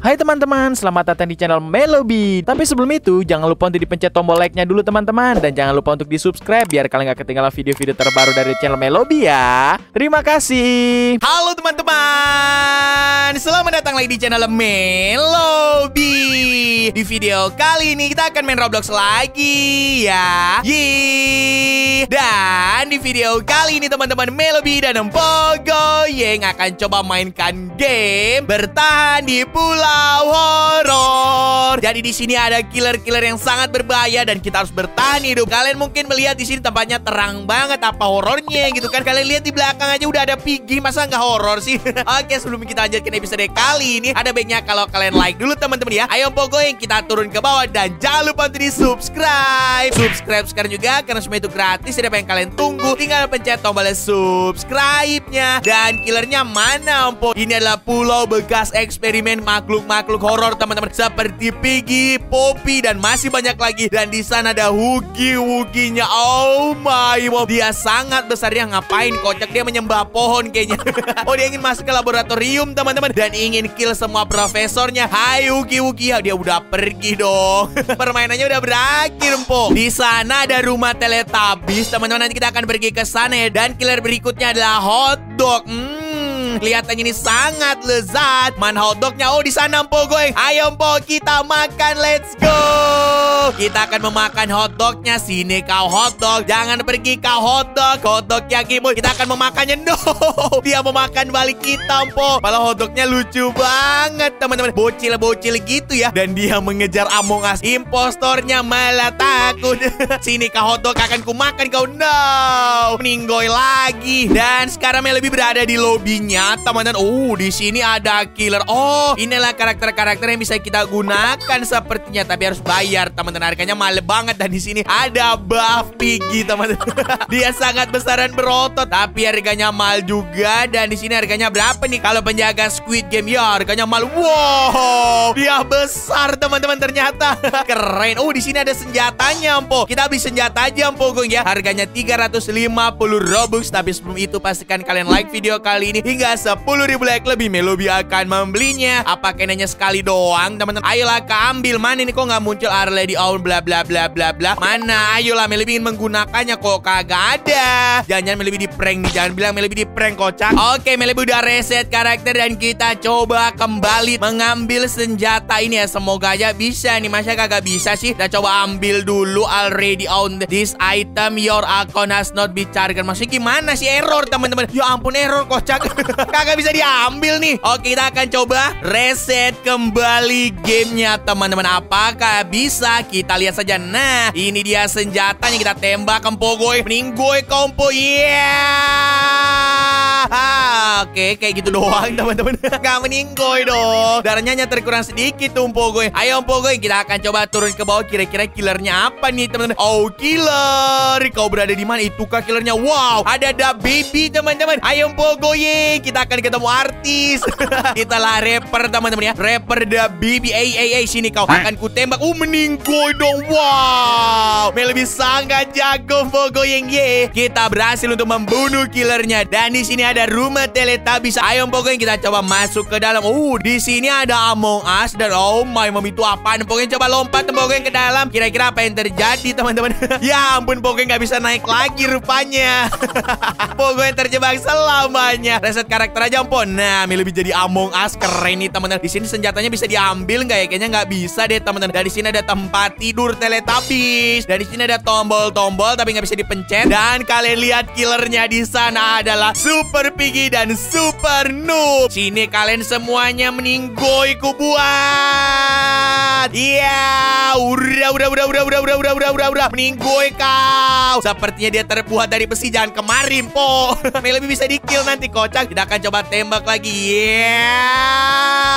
Hai teman-teman, selamat datang di channel Melobi. Tapi sebelum itu, jangan lupa untuk dipencet tombol like-nya dulu teman-teman dan jangan lupa untuk di-subscribe biar kalian gak ketinggalan video-video terbaru dari channel Melobi ya. Terima kasih. Halo teman-teman, selamat datang lagi di channel Melobi. Di video kali ini kita akan main Roblox lagi ya. Yeay. Dan video kali ini teman-teman Melobi dan Empogo yang akan coba mainkan game bertahan di pulau horor. Jadi di sini ada killer-killer yang sangat berbahaya dan kita harus bertahan hidup. Kalian mungkin melihat di sini tempatnya terang banget apa horornya gitu kan. Kalian lihat di belakang aja udah ada Piggy, masa nggak horor sih? Oke, sebelum kita lanjutkan episode kali ini, ada baiknya kalau kalian like dulu teman-teman ya. Ayo yang kita turun ke bawah dan jangan lupa untuk di subscribe. Subscribe sekarang juga karena semua itu gratis. Ada apa yang kalian tunggu? Tinggal pencet tombol subscribe-nya. Dan killernya mana Empo? Ini adalah pulau bekas eksperimen makhluk makhluk-makhluk horor teman-teman seperti Piggy, Poppy dan masih banyak lagi. Dan di sana ada Hugi Wuginya. Oh my wow. Dia sangat besar dia ngapain kocak dia menyembah pohon kayaknya. oh dia ingin masuk ke laboratorium teman-teman dan ingin kill semua profesornya. Hai Hugi Wugi ya dia udah pergi dong. Permainannya udah berakhir po. Di sana ada rumah Teletubbies teman-teman nanti kita akan pergi ke sana ya dan killer berikutnya adalah hotdog. Hmm kelihatannya ini sangat lezat. Man hotdognya, oh di sana Mpo gue. Ayo Mpo, kita makan, let's go. Kita akan memakan hotdognya. Sini kau hotdog, jangan pergi kau hotdog. Hotdog yakimu, kita akan memakannya. No, dia memakan balik kita Mpo. Malah hotdognya lucu banget teman-teman. Bocil-bocil gitu ya. Dan dia mengejar Among Us. Impostornya malah takut. Sini kau hotdog akan kumakan kau. No, meninggoy lagi. Dan sekarang yang lebih berada di lobbynya teman-teman, oh di sini ada killer. Oh, inilah karakter-karakter yang bisa kita gunakan sepertinya, tapi harus bayar teman-teman. Harganya mahal banget dan di sini ada buff Piggy teman-teman. Dia sangat besar dan berotot, tapi harganya mahal juga. Dan di sini harganya berapa nih? Kalau penjaga Squid Game ya harganya mahal. Wow, dia besar teman-teman ternyata. Keren. Oh di sini ada senjatanya, Empo. Kita beli senjata aja, Empo, ya. Harganya 350 Robux. Tapi sebelum itu pastikan kalian like video kali ini hingga sepuluh ribu like lebih Melobi akan membelinya. Apa kenanya sekali doang teman-teman? Ayolah keambil. Mana ini kok nggak muncul? Arlady Owl bla bla bla bla bla. Mana? Ayolah Melobi ingin menggunakannya. Kok kagak ada? Jangan-jangan Melobi di prank nih. Jangan bilang Melobi di prank kocak. Oke Melobi udah reset karakter dan kita coba kembali mengambil senjata ini ya. Semoga aja bisa nih. Masa kagak bisa sih? Kita coba ambil dulu already on this item. Your account has not been charged. Maksudnya gimana sih? Error teman-teman. Ya ampun error kocak Kagak bisa diambil nih. Oke, kita akan coba reset kembali gamenya teman-teman. Apakah bisa? Kita lihat saja. Nah, ini dia senjatanya kita tembak kempogoy. Mending gue kompo. Yeah! Oke, kayak gitu doang teman-teman. Gak meninggoy dong. Darahnya hanya terkurang sedikit tuh gue. Ayo gue, kita akan coba turun ke bawah. Kira-kira killernya apa nih teman-teman? Oh, killer. Kau berada di mana? Itukah killernya? Wow, ada da baby teman-teman. Ayo gue, kita akan ketemu artis. kita lah rapper teman-teman ya. Rapper da baby. Eh, eh, sini kau akan ku tembak. Uh, meninggoy dong. Wow, Mel lebih sangat jago Pogoyeng ye. Kita berhasil untuk membunuh killernya. Dan di sini ada rumah Teletubbies. Ayo pokoknya kita coba masuk ke dalam. Uh, di sini ada Among Us dan oh my mom itu apa? Pokoknya coba lompat pokoknya ke dalam. Kira-kira apa yang terjadi teman-teman? ya ampun pokoknya nggak bisa naik lagi rupanya. pokoknya terjebak selamanya. Reset karakter aja ampun. Nah, lebih jadi Among Us keren nih teman-teman. Di sini senjatanya bisa diambil nggak ya? Kayaknya nggak bisa deh teman-teman. Dan di sini ada tempat tidur Teletubbies. Dan di sini ada tombol-tombol tapi nggak bisa dipencet. Dan kalian lihat killernya di sana adalah Super Piggy dan Super Noob. Sini kalian semuanya meninggoy buat. Iya, udah, udah, udah, udah, udah, udah, udah, udah, udah, udah, meninggoy kau. Sepertinya dia terbuat dari besi jangan kemarin, po. lebih bisa di kill nanti kocak. Kita akan coba tembak lagi. Yeah.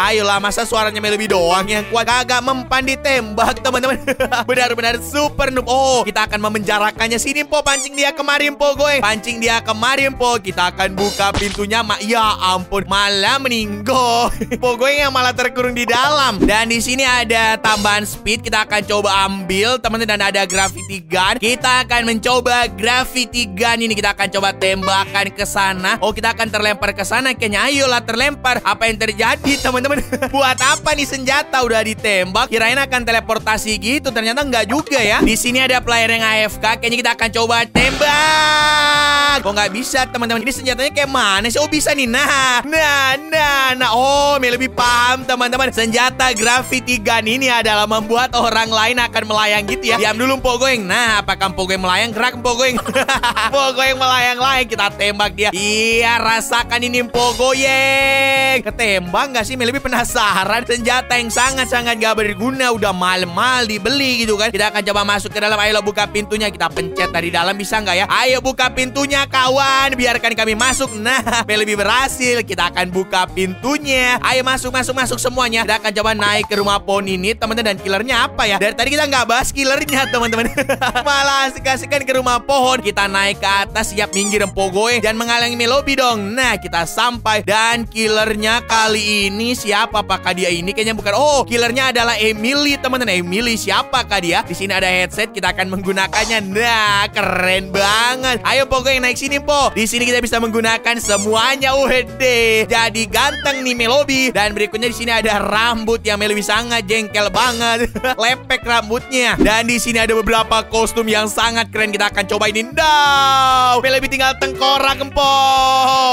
Ayolah, masa suaranya Melobi doang yang kuat kagak mempan ditembak, teman-teman. Benar-benar super noob. Oh, kita akan memenjarakannya. Sini, Po, pancing dia kemarin, Po, gue. Pancing dia kemarin, Po. Kita akan buka pintunya, Mak. Ya ampun, malah meninggo. po, gue yang malah terkurung di dalam. Dan di sini ada tambahan speed. Kita akan coba ambil, teman-teman. Dan ada gravity gun. Kita akan mencoba gravity gun ini. Kita akan coba tembakan ke sana. Oh, kita akan terlempar ke sana. Kayaknya ayolah terlempar. Apa yang terjadi, teman-teman? Buat apa nih senjata udah ditembak? Kirain akan teleportasi gitu. Ternyata nggak juga ya. Di sini ada player yang AFK. Kayaknya kita akan coba tembak. Kok nggak bisa, teman-teman? Ini senjatanya kayak mana sih? Oh, bisa nih. Nah, nah, nah, nah. Oh, Mei lebih paham, teman-teman. Senjata gravity gun ini adalah membuat orang lain akan melayang gitu ya. Diam dulu, Pogoeng. Nah, apakah Pogoeng melayang? Gerak, Pogoeng. Pogoeng melayang-layang. Kita tembak dia. Iya, rasakan ini, Pogoyeng. Ketembak nggak sih? Mei lebih penasaran. Senjata yang sangat-sangat gak berguna. Udah mal-mal dibeli gitu kan. Kita akan coba masuk ke dalam. Ayo buka pintunya. Kita pencet dari dalam. Bisa nggak ya? Ayo buka pintunya, kawan. Biarkan kami masuk. Nah, lebih berhasil. Kita akan buka pintunya. Ayo masuk, masuk, masuk semuanya. Kita akan coba naik ke rumah pohon ini, teman-teman. Dan killernya apa ya? Dari tadi kita nggak bahas killernya, teman-teman. Malah asik-asikan ke rumah pohon. Kita naik ke atas, siap minggir empogoe. Dan menghalangi Melobi dong. Nah, kita sampai. Dan killernya kali ini siapa? Apakah dia ini? Kayaknya bukan. Oh, killernya adalah Emily, teman-teman. Emily, siapakah dia? Di sini ada headset. Kita akan menggunakannya. Nah, keren banget. Ayo, Pogo yang naik sini, Po. Di sini kita bisa menggunakan semuanya. Wede. Jadi ganteng nih Melobi. Dan berikutnya di sini ada rambut yang Melobi sangat jengkel banget. Lepek rambutnya. Dan di sini ada beberapa kostum yang sangat keren. Kita akan coba ini. No. Melobi tinggal tengkorak, Po.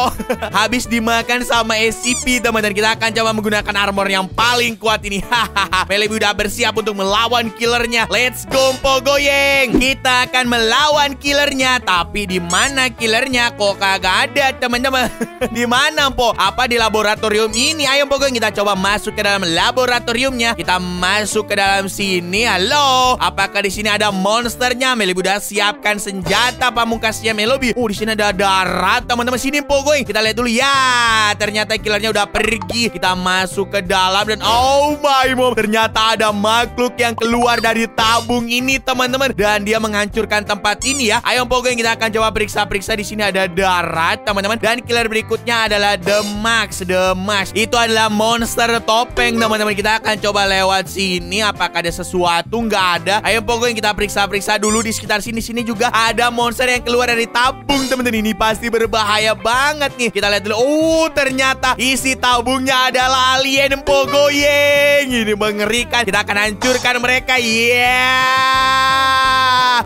Habis dimakan sama SCP, teman-teman. Kita akan coba menggunakan armor yang paling kuat ini. Melobi udah bersiap untuk melawan killernya. Let's go, Po Goyeng. Kita akan melawan killernya. Tapi di mana killernya? Kok kagak ada, teman-teman? di mana, Po? Apa di laboratorium ini? Ayo, Po Goyeng. Kita coba masuk ke dalam laboratoriumnya. Kita masuk ke dalam sini. Halo. Apakah di sini ada monsternya? Melobi udah siapkan senjata pamungkasnya Melobi. Oh, di sini ada darat, teman-teman. Sini, Po Goyeng. Kita lihat dulu. Ya, ternyata killernya udah pergi. Kita masuk ke dalam dan oh my mom. Ternyata ada makhluk yang keluar dari tabung ini, teman-teman. Dan dia menghancurkan tempat ini ya. Ayo pokoknya kita akan coba periksa-periksa di sini ada darat, teman-teman. Dan killer berikutnya adalah The Max. The Max. Itu adalah monster topeng, teman-teman. Kita akan coba lewat sini. Apakah ada sesuatu? Nggak ada. Ayo pokoknya kita periksa-periksa dulu di sekitar sini. Sini juga ada monster yang keluar dari tabung, teman-teman. Ini pasti berbahaya banget nih. Kita lihat dulu. Oh, ternyata isi tabungnya adalah alien Pogoyeng. Ini mengerikan. Kita akan hancurkan mereka. Yeah.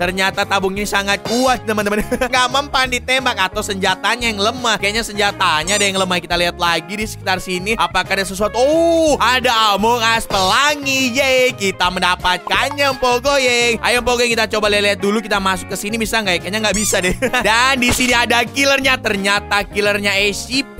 Ternyata tabung ini sangat kuat, teman-teman. Gak mempan ditembak atau senjatanya yang lemah. Kayaknya senjatanya ada yang lemah. Kita lihat lagi di sekitar sini. Apakah ada sesuatu? Oh, ada Us pelangi. Yeay, kita mendapatkannya Pogoyeng. Ayo Pogoyeng kita coba lihat dulu. Kita masuk ke sini bisa nggak ya? Kayaknya nggak bisa deh. Dan di sini ada killernya. Ternyata killernya SCP.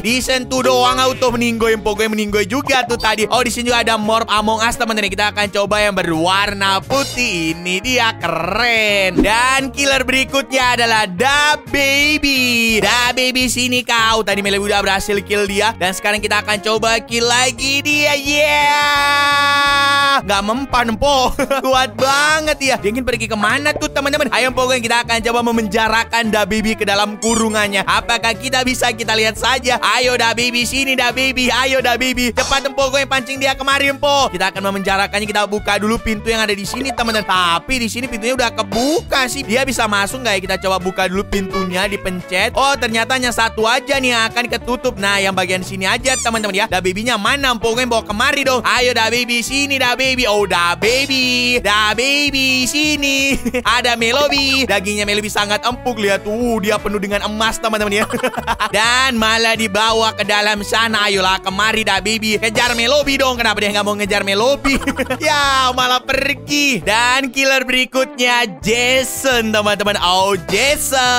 Disentuh doang auto meninggoy. Pogoyeng meninggoy juga tuh tadi. Oh, di sini juga ada Morph Among Us teman-teman. Kita akan coba yang berwarna putih. Ini dia keren. Dan killer berikutnya adalah Da Baby. Da Baby sini kau. Tadi Mele udah berhasil kill dia. Dan sekarang kita akan coba kill lagi dia. Yeah. Gak mempan, Po. Kuat banget ya. Dia ingin pergi ke mana tuh, teman-teman? Ayo, pokoknya kita akan coba memenjarakan Da Baby ke dalam kurungannya. Apakah kita bisa? Kita lihat saja. Ayo, Da Baby. Sini, Da Baby. Ayo, Da Baby. Cepat, Empo. Gue pancing dia kemarin, Po. Kita akan memenjarakannya. Kita buka dulu pintu yang ada di sini, teman-teman. Tapi di sini pintunya udah kebuka sih. Dia bisa masuk nggak ya? Kita coba buka dulu pintunya, dipencet. Oh, ternyata hanya satu aja nih yang akan ketutup. Nah, yang bagian sini aja, teman-teman ya. Da babynya mana? Pokoknya bawa kemari dong. Ayo, da baby sini, da baby. Oh, da baby, da baby sini. Ada Melobi. Dagingnya Melobi sangat empuk. Lihat tuh, dia penuh dengan emas, teman-teman ya. Dan malah dibawa ke dalam sana. Ayolah, kemari, da baby. Kejar Melobi dong. Kenapa dia nggak mau ngejar Melobi? ya, malah pergi. Dan killer berikutnya Jason, teman-teman. Oh, Jason.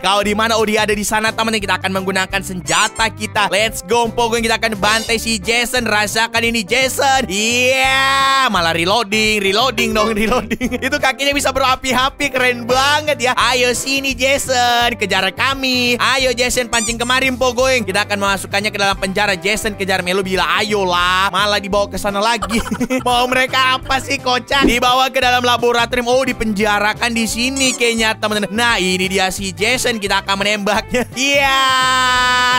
Kau di mana? Dia ada di sana, teman-teman. Kita akan menggunakan senjata kita. Let's go, pokoknya kita akan bantai si Jason. Rasakan ini, Jason. Iya. malah reloading, reloading dong, reloading. Itu kakinya bisa berapi-api, keren banget ya. Ayo sini Jason, kejar kami. Ayo Jason pancing kemarin Pogoing. Kita akan memasukkannya ke dalam penjara. Jason kejar Melo bila ayolah. Malah dibawa ke sana lagi. Mau mereka apa sih kocak? Dibawa ke dalam laboratorium. Oh, dipenjarakan di sini kayaknya teman-teman. Nah, ini dia si Jason. Kita akan menembaknya. Iya,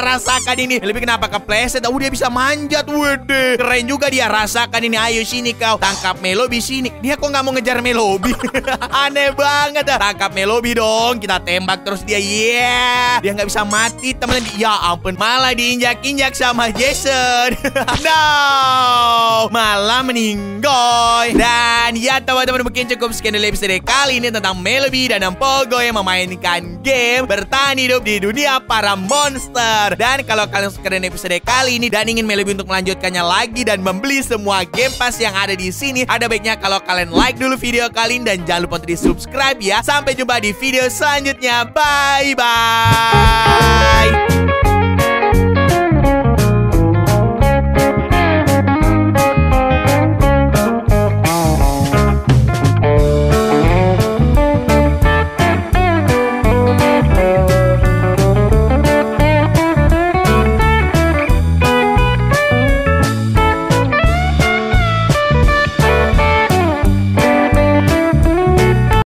rasakan ini. Lebih kenapa kepleset? Oh, dia bisa manjat. Wede, keren juga dia. Rasakan ini. Ayo sini kau. Tangkap Melobi sini. Dia kok nggak mau ngejar Melobi? Aneh banget. Tangkap Melobi dong. Kita tembak terus dia. Yeah. Dia nggak bisa mati, teman-teman. Ya ampun. Malah diinjak-injak sama Jason. no. Malah meninggoy. Dan ya teman-teman mungkin cukup sekian dulu episode kali ini tentang Melobi dan Pogo yang memainkan game bertahan hidup di dunia para monster. Dan kalau kalian suka dengan episode kali ini dan ingin Melobi untuk melanjutkannya lagi dan membeli semua game pass yang ada di sini, ada baiknya kalau kalian like dulu video kali ini dan jangan lupa untuk di subscribe ya. Sampai jumpa di video selanjutnya. Bye bye.